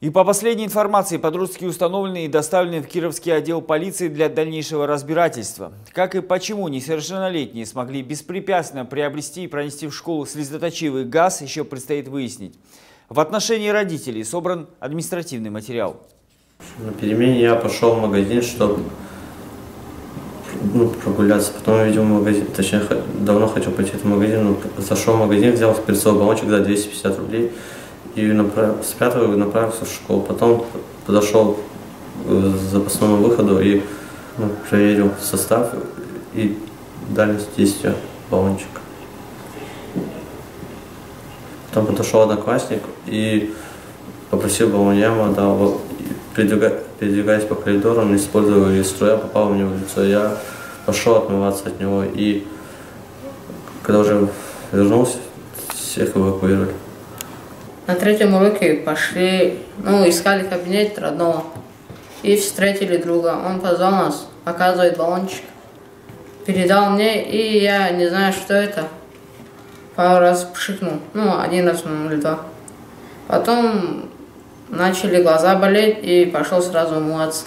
И по последней информации, подростки установлены и доставлены в Кировский отдел полиции для дальнейшего разбирательства. Как и почему несовершеннолетние смогли беспрепятственно приобрести и пронести в школу слезоточивый газ, еще предстоит выяснить. В отношении родителей собран административный материал. На перемене я пошел в магазин, чтобы ну, прогуляться. Потом увидел магазин, точнее, давно хотел пойти в магазин, но зашел в магазин, взял спиртовый баллончик за 250 рублей и направ... спрятал и направился в школу. Потом подошел к запасному выходу и ну, проверил состав и дальность действия баллончика. Потом подошел одноклассник и попросил баллоньяма, дал, передвигаясь по коридору, он использовал и струя попала мне в лицо. Я пошел отмываться от него и когда уже вернулся, всех эвакуировали. На третьем уроке пошли, ну, искали кабинет родного. И встретили друга. Он позвал нас, показывает баллончик. Передал мне, и я не знаю, что это. Пару раз пшикнул. Ну, один раз, или два. Потом начали глаза болеть, и пошел сразу умываться.